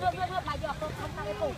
我我我怕掉我怕它爆